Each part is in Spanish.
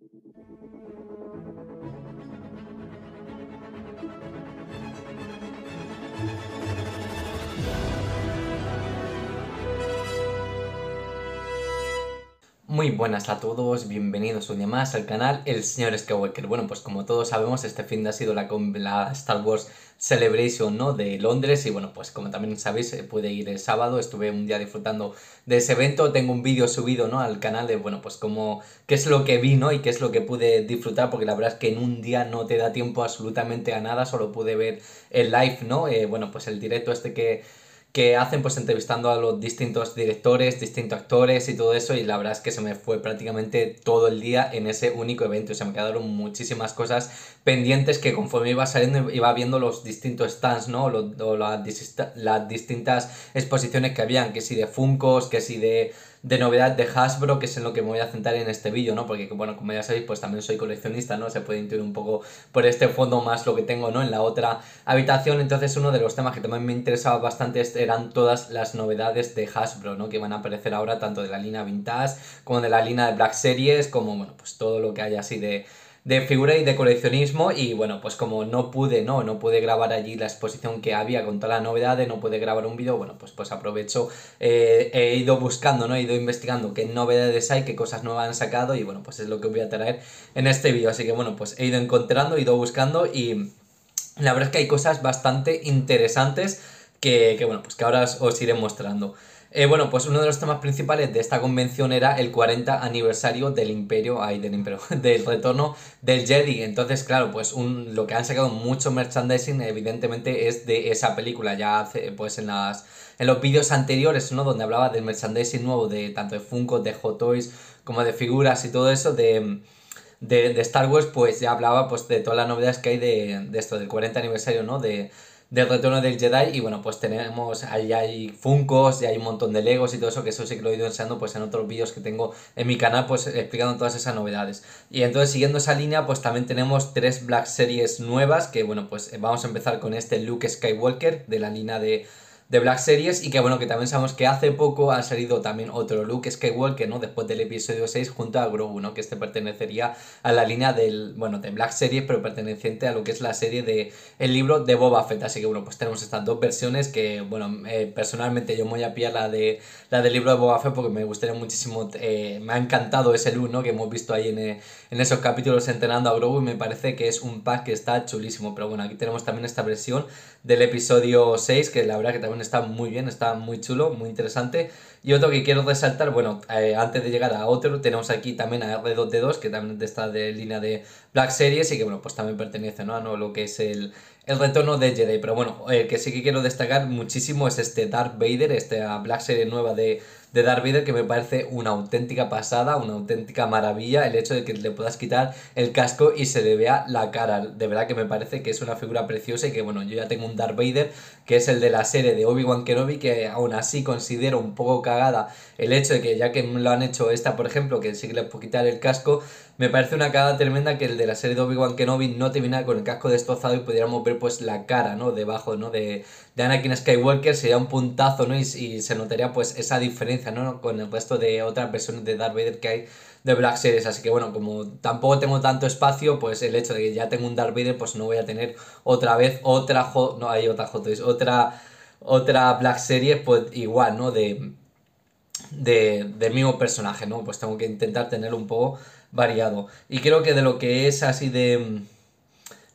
thank you Muy buenas a todos, bienvenidos un día más al canal El Señor Skywalker. Bueno, pues como todos sabemos, este fin de ha sido la, Star Wars Celebration ¿no? de Londres y bueno, pues como también sabéis, eh, pude ir el sábado, estuve un día disfrutando de ese evento, tengo un vídeo subido ¿no? al canal de, bueno, pues como, qué es lo que vi, ¿no? Y qué es lo que pude disfrutar, porque la verdad es que en un día no te da tiempo absolutamente a nada, solo pude ver el live, ¿no? Eh, bueno, pues el directo este que que hacen pues entrevistando a los distintos directores, distintos actores y todo eso y la verdad es que se me fue prácticamente todo el día en ese único evento, o sea, me quedaron muchísimas cosas pendientes que conforme iba saliendo iba viendo los distintos stands, ¿no? O, las distintas exposiciones que habían, que si de Funcos, que si de de novedad de Hasbro, que es en lo que me voy a centrar en este vídeo, ¿no? Porque, bueno, como ya sabéis, pues también soy coleccionista, ¿no? Se puede intuir un poco por este fondo más lo que tengo, ¿no? En la otra habitación, entonces uno de los temas que también me interesaba bastante eran todas las novedades de Hasbro, ¿no? Que van a aparecer ahora tanto de la línea Vintage como de la línea de Black Series, como, bueno, pues todo lo que hay así de de figura y de coleccionismo y bueno, pues como no pude, ¿no? No pude grabar allí la exposición que había con toda la novedad, no pude grabar un vídeo, bueno, pues pues aprovecho, eh, he ido buscando, ¿no? He ido investigando qué novedades hay, qué cosas nuevas han sacado y bueno, pues es lo que voy a traer en este vídeo, así que bueno, pues he ido encontrando, he ido buscando y la verdad es que hay cosas bastante interesantes que, que bueno, pues que ahora os iré mostrando. Eh, bueno, pues uno de los temas principales de esta convención era el 40 aniversario del Imperio, del Imperio, del retorno del Jedi. Entonces, claro, pues un, lo que han sacado mucho merchandising, evidentemente, es de esa película. Ya hace, pues en las en los vídeos anteriores, ¿no? Donde hablaba del merchandising nuevo de tanto de Funko, de Hot Toys, como de figuras y todo eso, de. De, Star Wars, pues ya hablaba pues de todas las novedades que hay de, de esto, del 40 aniversario, ¿no? De, del retorno del Jedi y bueno, pues tenemos, ahí hay Funcos y hay un montón de Legos y todo eso, que eso sí que lo he ido enseñando pues en otros vídeos que tengo en mi canal pues explicando todas esas novedades. Y entonces siguiendo esa línea pues también tenemos tres Black Series nuevas que bueno pues vamos a empezar con este Luke Skywalker de la línea de de Black Series y que bueno, que también sabemos que hace poco ha salido también otro Luke Skywalker, ¿no? Después del episodio 6 junto a Grogu, ¿no? Que este pertenecería a la línea del, bueno, de Black Series, pero perteneciente a lo que es la serie de el libro de Boba Fett. Así que bueno, pues tenemos estas dos versiones que, bueno, eh, personalmente yo me voy a pillar la, de, la del libro de Boba Fett porque me gustaría muchísimo, eh, me ha encantado ese look, ¿no? Que hemos visto ahí en, en esos capítulos entrenando a Grogu y me parece que es un pack que está chulísimo. Pero bueno, aquí tenemos también esta versión del episodio 6, que la verdad que también está muy bien, está muy chulo, muy interesante. Y otro que quiero resaltar, bueno, eh, antes de llegar a otro, tenemos aquí también a R2D2, que también está de línea de Black Series y que, bueno, pues también pertenece ¿no? a lo que es el, el retorno de Jedi. Pero bueno, el que sí que quiero destacar muchísimo es este Darth Vader, esta Black Series nueva de de Darth Vader que me parece una auténtica pasada, una auténtica maravilla el hecho de que le puedas quitar el casco y se le vea la cara. De verdad que me parece que es una figura preciosa y que bueno, yo ya tengo un Darth Vader que es el de la serie de Obi-Wan Kenobi que aún así considero un poco el hecho de que ya que lo han hecho esta, por ejemplo, que sí que le puedo quitar el casco, me parece una cagada tremenda que el de la serie de Obi-Wan Kenobi no terminara con el casco destrozado y pudiéramos ver pues la cara, ¿no? Debajo, ¿no? De, de Anakin Skywalker sería un puntazo, ¿no? Y, y, se notaría pues esa diferencia, ¿no? Con el resto de otras versiones de Darth Vader que hay de Black Series. Así que bueno, como tampoco tengo tanto espacio, pues el hecho de que ya tengo un Darth Vader, pues no voy a tener otra vez otra no hay otra Hot otra otra Black Series, pues igual, ¿no? De, de, del mismo personaje, ¿no? Pues tengo que intentar tener un poco variado. Y creo que de lo que es así de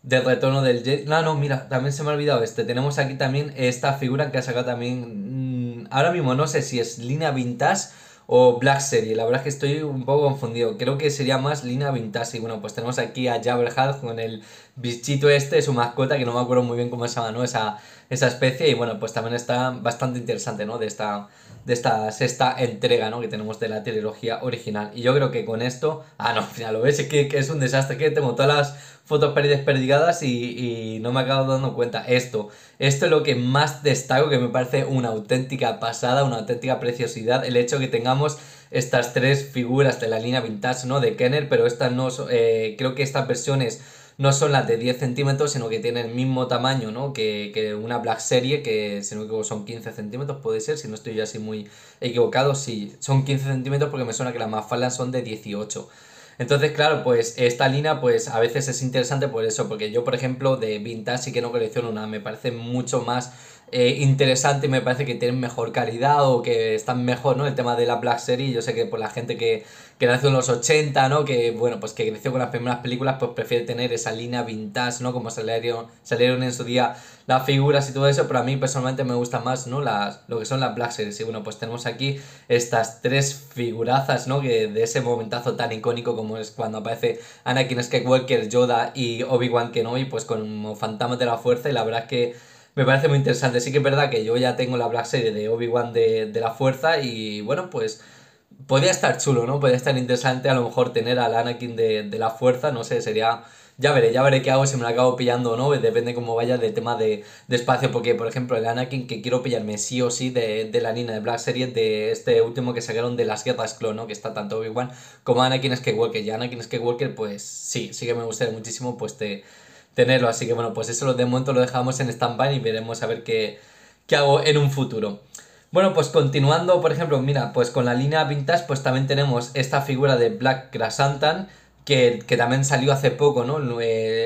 del retorno del Jet. No, no, mira, también se me ha olvidado este. Tenemos aquí también esta figura que ha sacado también. Mm, ahora mismo no sé si es línea vintage o Black Series. La verdad es que estoy un poco confundido. Creo que sería más línea vintage. Y bueno, pues tenemos aquí a Jabberhad con el bichito este, su mascota, que no me acuerdo muy bien cómo se llama, ¿no? Esa, esa especie. Y bueno, pues también está bastante interesante, ¿no? De esta, de esta sexta entrega, ¿no? Que tenemos de la trilogía original. Y yo creo que con esto... Ah, no, al final lo ves, es que, que es un desastre, que tengo todas las fotos perdidas y, y, no me acabo dando cuenta. Esto, esto es lo que más destaco, que me parece una auténtica pasada, una auténtica preciosidad, el hecho que tengamos estas tres figuras de la línea vintage, ¿no? De Kenner, pero estas no, eh, creo que estas versiones no son las de 10 centímetros, sino que tienen el mismo tamaño, ¿no? Que, que una Black Serie, que si no son 15 centímetros, puede ser, si no estoy yo así muy equivocado, sí, son 15 centímetros porque me suena que las más falas son de 18. Entonces, claro, pues esta línea, pues a veces es interesante por eso, porque yo, por ejemplo, de vintage sí que no colecciono nada, me parece mucho más eh, interesante y me parece que tienen mejor calidad o que están mejor, ¿no? El tema de la Black Series, yo sé que por la gente que, que nació en los 80, ¿no? Que, bueno, pues que creció con las primeras películas, pues prefiere tener esa línea vintage, ¿no? Como salieron, salieron en su día las figuras y todo eso, pero a mí personalmente me gusta más, ¿no? Las, lo que son las Black Series. Y bueno, pues tenemos aquí estas tres figurazas, ¿no? Que de ese momentazo tan icónico como es cuando aparece Anakin Skywalker, Yoda y Obi-Wan Kenobi, pues como fantasmas de la fuerza y la verdad es que me parece muy interesante. Sí que es verdad que yo ya tengo la Black Series de Obi-Wan de, la Fuerza y bueno, pues podría estar chulo, ¿no? Podría estar interesante a lo mejor tener al Anakin de, la Fuerza, no sé, sería... Ya veré, ya veré qué hago, si me lo acabo pillando o no, depende cómo vaya del tema de, espacio, porque por ejemplo el Anakin que quiero pillarme sí o sí de, la línea de Black Series de este último que sacaron de las guerras clon, ¿no? Que está tanto Obi-Wan como Anakin Skywalker, y Anakin Skywalker pues sí, sí que me gustaría muchísimo pues te tenerlo. Así que bueno, pues eso de momento lo dejamos en stand-by y veremos a ver qué, qué hago en un futuro. Bueno, pues continuando, por ejemplo, mira, pues con la línea Vintage, pues también tenemos esta figura de Black Krasantan, que, que también salió hace poco, ¿no?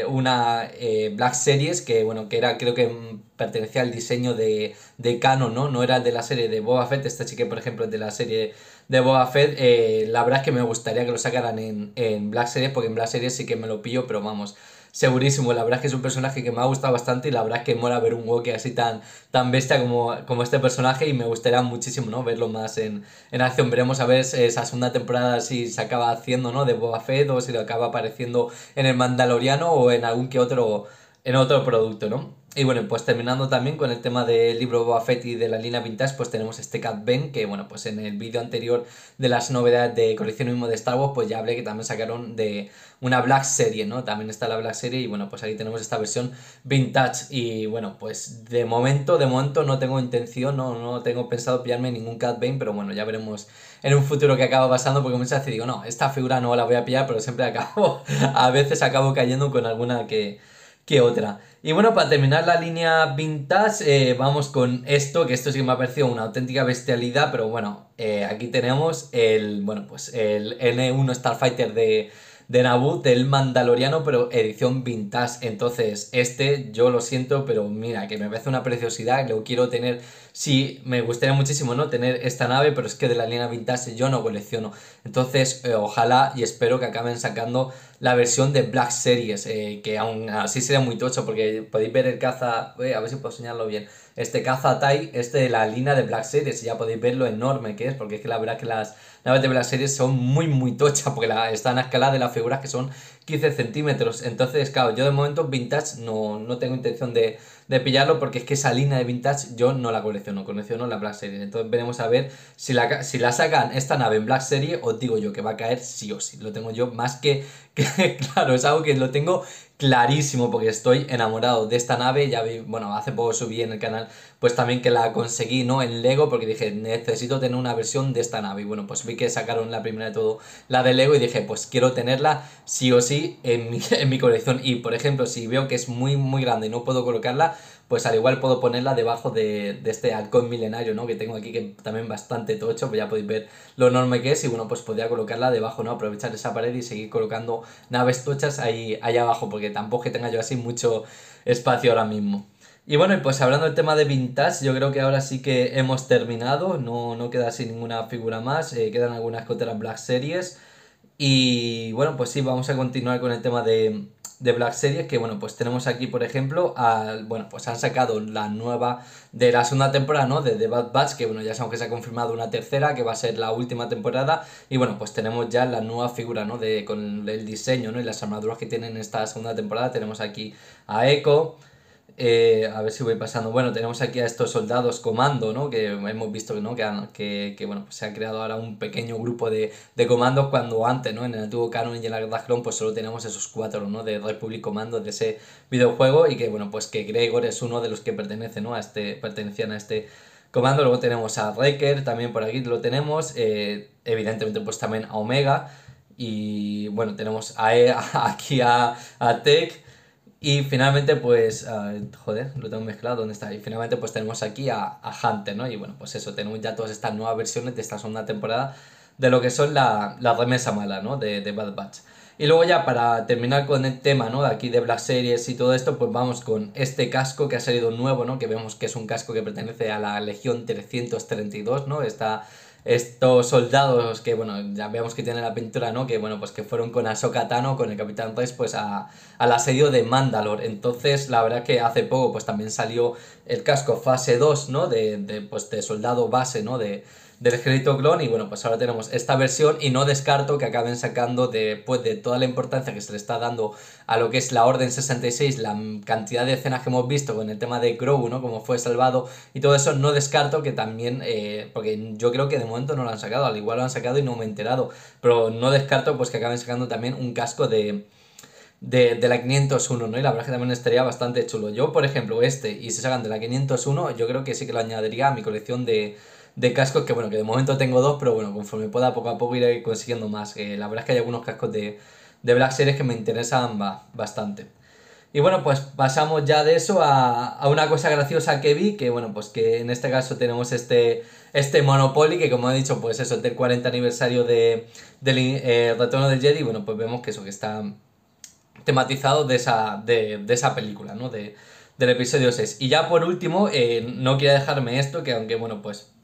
Una eh, Black Series, que bueno, que era, creo que pertenecía al diseño de, de Canon, ¿no? No era de la serie de Boba Fett, esta que, por ejemplo, es de la serie de Boba Fett. Eh, la verdad es que me gustaría que lo sacaran en, en Black Series, porque en Black Series sí que me lo pillo, pero vamos, segurísimo. La verdad es que es un personaje que me ha gustado bastante y la verdad es que mola ver un Wookiee así tan, tan bestia como, como este personaje y me gustaría muchísimo ¿no? verlo más en, en acción. Veremos a ver esa segunda temporada si se acaba haciendo ¿no? de Boba Fett o si lo acaba apareciendo en el Mandaloriano o en algún que otro, en otro producto, ¿no? Y bueno, pues terminando también con el tema del libro Boba Fett y de la línea Vintage, pues tenemos este Cat Ben, que bueno, pues en el vídeo anterior de las novedades de coleccionismo de Star Wars, pues ya hablé que también sacaron de una Black Serie, ¿no? También está la Black Serie y bueno, pues ahí tenemos esta versión Vintage y bueno, pues de momento, de momento no tengo intención, no, no tengo pensado pillarme ningún Cat Bane, pero bueno, ya veremos en un futuro que acaba pasando porque muchas veces digo, no, esta figura no la voy a pillar, pero siempre acabo, a veces acabo cayendo con alguna que que otra. Y bueno, para terminar la línea vintage, eh, vamos con esto, que esto sí me ha parecido una auténtica bestialidad, pero bueno, eh, aquí tenemos el, bueno, pues el N1 Starfighter de, de Naboo del Mandaloriano, pero edición vintage. Entonces, este yo lo siento, pero mira, que me parece una preciosidad, lo quiero tener. Sí, me gustaría muchísimo, ¿no? Tener esta nave, pero es que de la línea vintage yo no colecciono. Entonces, eh, ojalá y espero que acaben sacando la versión de Black Series, eh, que aún así sería muy tocho, porque podéis ver el caza, a ver si puedo señalarlo bien, este caza Tai, este de la línea de Black Series, ya podéis ver lo enorme que es, porque es que la verdad que las naves de Black Series son muy muy tochas, porque están a escala de las figuras que son 15 centímetros, entonces claro, yo de momento vintage no, no tengo intención de de pillarlo porque es que esa línea de vintage yo no la colecciono, colecciono la Black Series. Entonces veremos a ver si la, si la sacan esta nave en Black Series, os digo yo que va a caer sí o sí. Lo tengo yo más que, que claro, es algo que lo tengo clarísimo porque estoy enamorado de esta nave. Ya vi, bueno, hace poco subí en el canal, pues también que la conseguí, ¿no? En Lego porque dije, necesito tener una versión de esta nave. Y bueno, pues vi que sacaron la primera de todo, la de Lego, y dije, pues quiero tenerla sí o sí en mi, en mi colección. Y por ejemplo, si veo que es muy, muy grande y no puedo colocarla, pues al igual puedo ponerla debajo de, este halcón milenario, ¿no? Que tengo aquí que también bastante tocho, pues ya podéis ver lo enorme que es y bueno, pues podría colocarla debajo, ¿no? Aprovechar esa pared y seguir colocando naves tochas ahí, ahí abajo, porque tampoco que tenga yo así mucho espacio ahora mismo. Y bueno, pues hablando del tema de vintage, yo creo que ahora sí que hemos terminado, no, no queda así ninguna figura más, eh, quedan algunas que otras Black Series. Y bueno, pues sí, vamos a continuar con el tema de, de Black Series, que bueno, pues tenemos aquí, por ejemplo, al, bueno, pues han sacado la nueva de la segunda temporada, ¿no? De The Bad Batch, que bueno, ya sabemos que se ha confirmado una tercera, que va a ser la última temporada, y bueno, pues tenemos ya la nueva figura, ¿no? De, con el diseño, ¿no? Y las armaduras que tienen esta segunda temporada, tenemos aquí a Echo, eh, a ver si voy pasando. Bueno, tenemos aquí a estos soldados comando, ¿no? Que hemos visto ¿no? que, que, bueno, pues se ha creado ahora un pequeño grupo de, de, comandos cuando antes, ¿no? En el antiguo canon y en Guerra Clone, pues solo tenemos esos cuatro, ¿no? De Republic Commando de ese videojuego y que, bueno, pues que Gregor es uno de los que pertenece, ¿no? A este, pertenecían a este comando. Luego tenemos a Wrecker, también por aquí lo tenemos. Eh, evidentemente, pues también a Omega. Y bueno, tenemos a, e, aquí a, a Tech. Y finalmente, pues, ah, joder, lo tengo mezclado, ¿dónde está? Y finalmente, pues tenemos aquí a, a, Hunter, ¿no? Y bueno, pues eso, tenemos ya todas estas nuevas versiones de esta segunda temporada de lo que son la, la remesa mala, ¿no? De, de Bad Batch. Y luego ya para terminar con el tema, ¿no? De aquí de Black Series y todo esto, pues vamos con este casco que ha salido nuevo, ¿no? Que vemos que es un casco que pertenece a la Legión 332, ¿no? Está estos soldados que, bueno, ya veamos que tienen la pintura, ¿no? Que, bueno, pues que fueron con Ahsoka Tano, con el Capitán Rex, pues a, al asedio de Mandalore. Entonces, la verdad que hace poco, pues también salió el casco fase 2, ¿no? De, de, pues, de soldado base, ¿no? De, del ejército clon y bueno, pues ahora tenemos esta versión y no descarto que acaben sacando después de toda la importancia que se le está dando a lo que es la Orden 66, la cantidad de escenas que hemos visto con el tema de Grogu, ¿no? Como fue salvado y todo eso, no descarto que también, eh, porque yo creo que de momento no lo han sacado, al igual lo han sacado y no me he enterado, pero no descarto pues que acaben sacando también un casco de... De, de, la 501, ¿no? Y la verdad que también estaría bastante chulo. Yo, por ejemplo, este, y si sacan de la 501, yo creo que sí que lo añadiría a mi colección de, de cascos que bueno, que de momento tengo dos, pero bueno, conforme pueda poco a poco iré consiguiendo más. Eh, la verdad es que hay algunos cascos de, de Black Series que me interesan bastante. Y bueno, pues pasamos ya de eso a, a, una cosa graciosa que vi, que bueno, pues que en este caso tenemos este, este Monopoly, que como he dicho, pues eso, es del 40 aniversario de, del eh, Retorno del Jedi, bueno, pues vemos que eso, que está tematizado de esa, de, de esa película, ¿no? De, del episodio 6. Y ya por último, eh, no quiero dejarme esto, que aunque bueno, pues es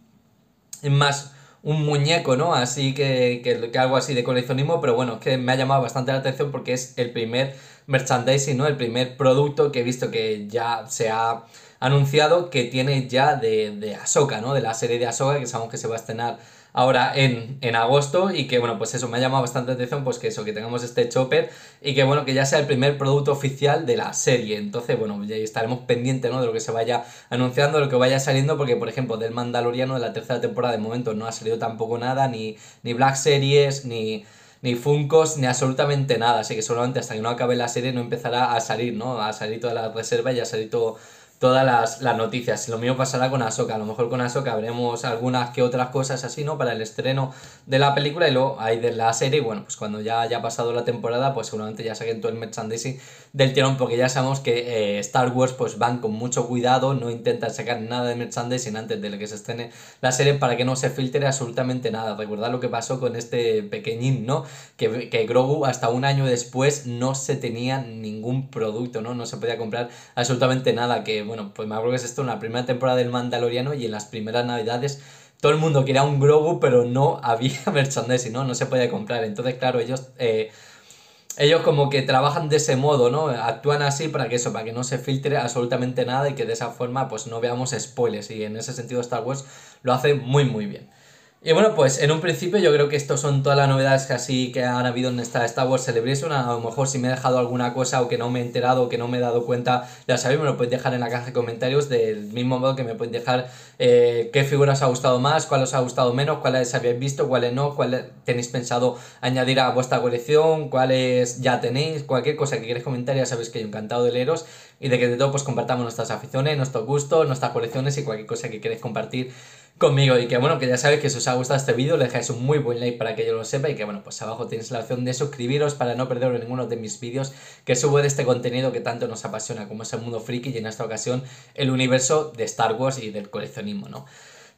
más un muñeco, ¿no? Así que, que, algo así de coleccionismo, pero bueno, es que me ha llamado bastante la atención porque es el primer merchandising, ¿no? El primer producto que he visto que ya se ha anunciado que tiene ya de, de Ahsoka, ¿no? De la serie de Ahsoka, que sabemos que se va a estrenar ahora en, en, agosto y que bueno, pues eso me ha llamado bastante atención, pues que eso, que tengamos este chopper y que bueno, que ya sea el primer producto oficial de la serie. Entonces, bueno, ya estaremos pendientes, ¿no? De lo que se vaya anunciando, de lo que vaya saliendo, porque por ejemplo, del Mandaloriano de la tercera temporada de momento no ha salido tampoco nada, ni, ni Black Series, ni ni Funcos, ni absolutamente nada. Así que solamente hasta que no acabe la serie no empezará a salir, ¿no? A salir toda la reserva y a salir todo todas las, las noticias. Lo mismo pasará con Ahsoka. A lo mejor con Ahsoka veremos algunas que otras cosas así, ¿no? Para el estreno de la película y luego hay de la serie. Bueno, pues cuando ya haya pasado la temporada, pues seguramente ya saquen todo el merchandising del tirón, porque ya sabemos que eh, Star Wars pues van con mucho cuidado, no intentan sacar nada de merchandising antes de que se estrene la serie para que no se filtre absolutamente nada. Recordad lo que pasó con este pequeñín, ¿no? Que, que Grogu hasta un año después no se tenía ningún producto, ¿no? No se podía comprar absolutamente nada que bueno, pues me acuerdo que es esto en la primera temporada del Mandaloriano y en las primeras navidades todo el mundo quería un Grogu, pero no había merchandising, ¿no? No se podía comprar. Entonces, claro, ellos... Eh, ellos como que trabajan de ese modo, ¿no? Actúan así para que eso, para que no se filtre absolutamente nada y que de esa forma pues no veamos spoilers y en ese sentido Star Wars lo hace muy muy bien. Y bueno, pues en un principio yo creo que estos son todas las novedades que así que han habido en esta Star Wars Celebration. A lo mejor si me he dejado alguna cosa o que no me he enterado o que no me he dado cuenta, ya sabéis, me lo podéis dejar en la caja de comentarios del mismo modo que me podéis dejar eh, qué figuras os ha gustado más, cuál os ha gustado menos, cuáles habéis visto, cuáles no, cuáles tenéis pensado añadir a vuestra colección, cuáles ya tenéis, cualquier cosa que queréis comentar, ya sabéis que yo encantado de leeros y de que de todo pues compartamos nuestras aficiones, nuestros gustos, nuestras colecciones y cualquier cosa que queréis compartir conmigo y que bueno, que ya sabéis que si os ha gustado este vídeo le dejáis un muy buen like para que yo lo sepa y que bueno, pues abajo tenéis la opción de suscribiros para no perderos ninguno de mis vídeos que subo de este contenido que tanto nos apasiona como es el mundo friki y en esta ocasión el universo de Star Wars y del coleccionismo, ¿no?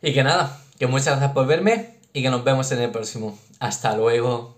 Y que nada, que muchas gracias por verme y que nos vemos en el próximo. Hasta luego.